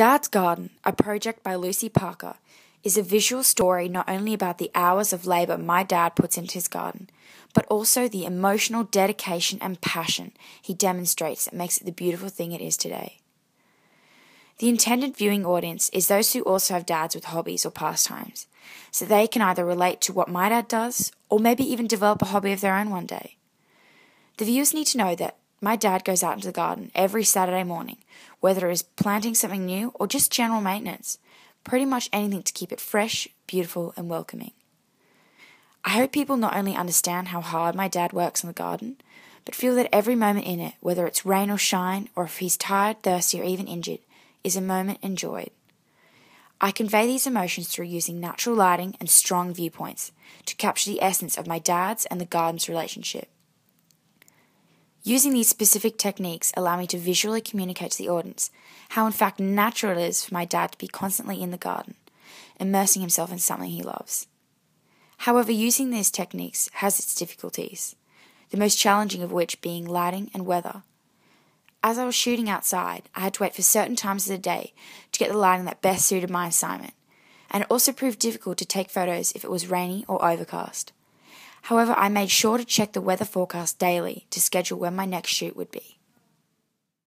Dad's Garden, a project by Lucy Parker, is a visual story not only about the hours of labour my dad puts into his garden, but also the emotional dedication and passion he demonstrates that makes it the beautiful thing it is today. The intended viewing audience is those who also have dads with hobbies or pastimes, so they can either relate to what my dad does or maybe even develop a hobby of their own one day. The viewers need to know that my dad goes out into the garden every Saturday morning, whether it is planting something new or just general maintenance, pretty much anything to keep it fresh, beautiful, and welcoming. I hope people not only understand how hard my dad works in the garden, but feel that every moment in it, whether it's rain or shine, or if he's tired, thirsty, or even injured, is a moment enjoyed. I convey these emotions through using natural lighting and strong viewpoints to capture the essence of my dad's and the garden's relationship. Using these specific techniques allow me to visually communicate to the audience how in fact natural it is for my dad to be constantly in the garden, immersing himself in something he loves. However, using these techniques has its difficulties, the most challenging of which being lighting and weather. As I was shooting outside, I had to wait for certain times of the day to get the lighting that best suited my assignment, and it also proved difficult to take photos if it was rainy or overcast. However, I made sure to check the weather forecast daily to schedule when my next shoot would be.